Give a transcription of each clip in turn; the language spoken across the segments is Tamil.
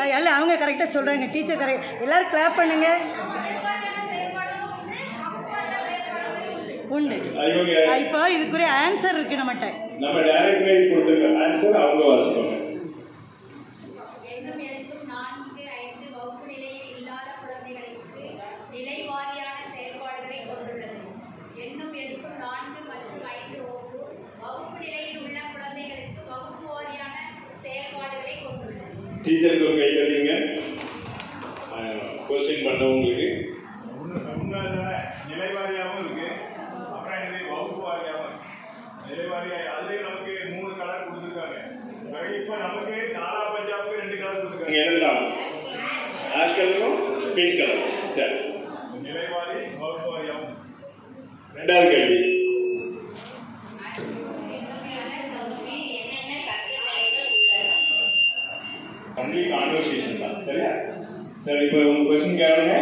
அ- அல்ல அவங்க கரெக்டாக சொல்கிறாங்க டீச்சர் கரெக்ட் எல்லாரும் கிளாப் பண்ணுங்க. உண்டு. இப்போ இதுக்குரிய ஆன்சர் இருக்கு நம்மகிட்ட. ஆன்சர் அவங்க வாசிப்பாங்க. எண்ணும் எழுத்தும் நான்கு ஐந்து வகுப்பு நிலையில் இல்லாத குழந்தைகளுக்கு நிலை வாரியான செயல்பாடுகளை கொண்டுள்ளது. எண்ணும் எழுத்தும் நான்கு மற்றும் ஐந்து வகுப்பு வகுப்பு நிலையில் உள்ள குழந்தைகளுக்கு வகுப்பு வாரியான செயல்பாடுகளை கொண்டுள்ளது. டீச்சருக்கு ஒரு கை தட்டிங்க கொஸ்டின் பண்ணவங்களுக்கு நிலைவாரியாகவும் இருக்கு. அப்புறம் இது வகுப்பு வாரியாகவும் இருக்கு. நிலைவாரியா அதுலயும் எழுதலாம் ஆஷ் கலரும் பிங்க் கலர் சரி நிலைவாரி வகுப்பு வாரியாகவும் ரெண்டாவது கேள்வி ஒன்லி கான்வர்சேஷன் தான் சரியா சரி இப்போ உங்க கொஸ்டின் கேளுங்க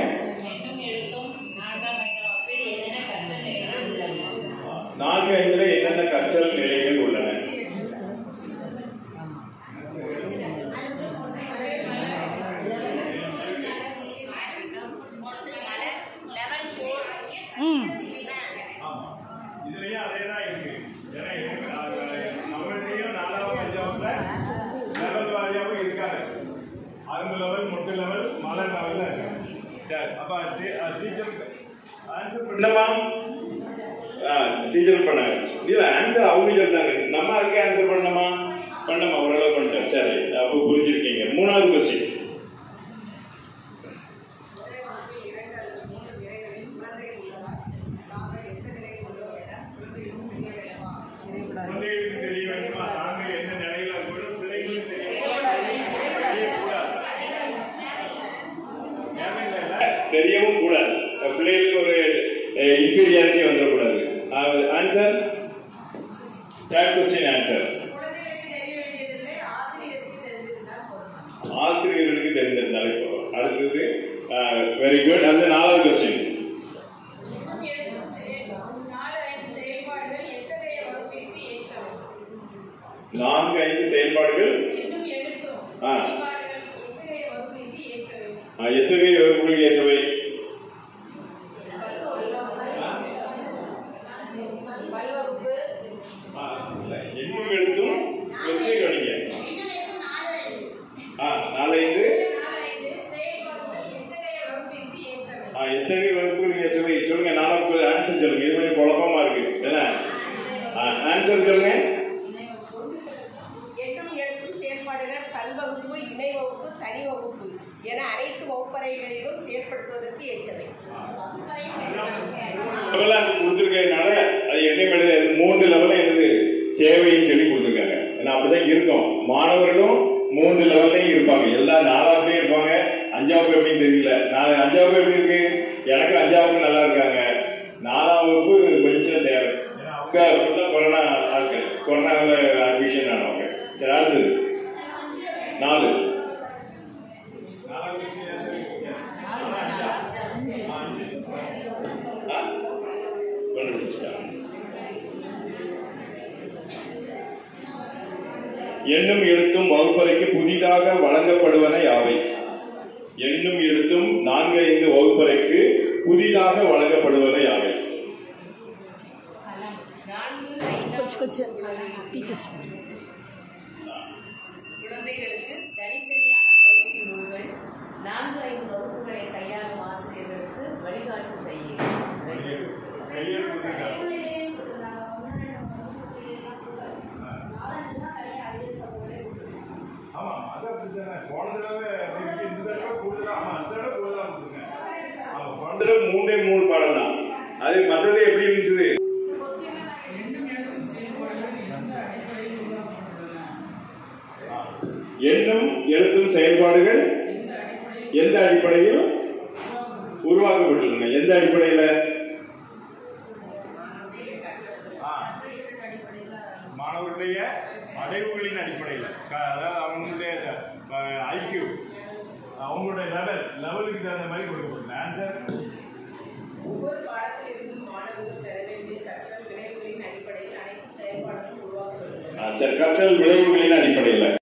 ம். இதுலயும் அதே தான் இருக்கு. ஏன்னா நம்மள்டையும் நாலாவது பஞ்சாப்ல லெவல் வாரியாகவும் இருக்காங்க. அரும்பு லெவல் முட்டு லெவல் மலர் லெவல்ல இருக்காங்க சரி அப்ப டீச்சர் ஆன்சர் என்னம்மா? டீச்சர் பண்ணாங்க இல்ல ஆன்சர் அவங்க சொல்றாங்க நம்ம தெரியவும் கூடாது. பிள்ளைகளுக்கு ஒரு இன்ஃபீரியாரிட்டி வந்துடக்கூடாது. ஆன்சர் தேர்ட் கொஸ்டின் ஆன்சர் ஆசிரியர்களுக்கு தெரிந்திருந்தாலே போதும். அடுத்தது வெரி குட் அந்த நாலாவது கொஸ்டின் நான்கு ஐந்து செயல்பாடுகள். எத்தகைய வகுப்புகள் ஏற்றவை ஆ, இல்ல, எண்ணும் எழுத்தும் கொஸ்டின் கவனிங்க ஆ நாலைந்து ஆ, வகுப்புகள் ஏற்றவை சொல்லுங்க நாலாவது ஆன்சர் சொல்லுங்க. இது கொஞ்சம் குழப்பமா இருக்கு. என்ன ஆன்சர் சொல்லுங்க. என அனைத்து வகுப்பறைகளிலும் அது கொடுத்துருக்கிறதுனால அது என்ன எழுது மூன்று லெவலில் எழுது தேவைன்னு சொல்லி கொடுத்துருக்காங்க. ஏன்னா அப்படிதான் இருக்கும். மாணவர்களும் மூன்று லெவல்லையும் இருப்பாங்க. எல்லா நாலாவதுலையும் இருப்பாங்க. அஞ்சாவது எப்படின்னு தெரியல. நான் அஞ்சாவது எப்படி இருக்கு? அஞ்சாவது நல்லா இருக்காங்க. நாலாம் வகுப்பு கொஞ்சம் தேவை. ஃபுல்லாக கொரோனா ஆட்கள். கொரோனாவில் அட்மிஷன் ஆனவங்க. சரி அடுத்தது. நாலு. எண்ணும் எழுத்தும் வகுப்பறைக்கு புதிதாக வழங்கப்படுவன யாவை? எண்ணும் எழுத்தும் நான்கு ஐந்து வகுப்பறைக்கு புதிதாக வழங்கப்படுவன யாவை? குழந்தைகளுக்கு தனித்தனியான பயிற்சி நூல்கள் நான்கு ஐந்து வகுப்புகளை கையாளும் ஆசிரியர்களுக்கு வழிகாட்டும் கையேடு அதுல மூன்றே மூணு பாடம் தான் அது மற்றது எப்படி இருந்துச்சு? எண்ணும் எழுத்தும் செயல்பாடுகள் எந்த அடிப்படையில் உருவாக்கப்பட்டுள்ளன? எந்த அடிப்படையில? மாணவர்களுடைய அடைவுகளின் அடிப்படையில். க- அதாவது அவங்களுடைய ஐக்யூ அவங்களுடைய லெவல் லெவலுக்கு தகுந்த மாதிரி கொடுக்கப்பட்டது சரி கற்றல் விளைவுகளின் அடிப்படையில்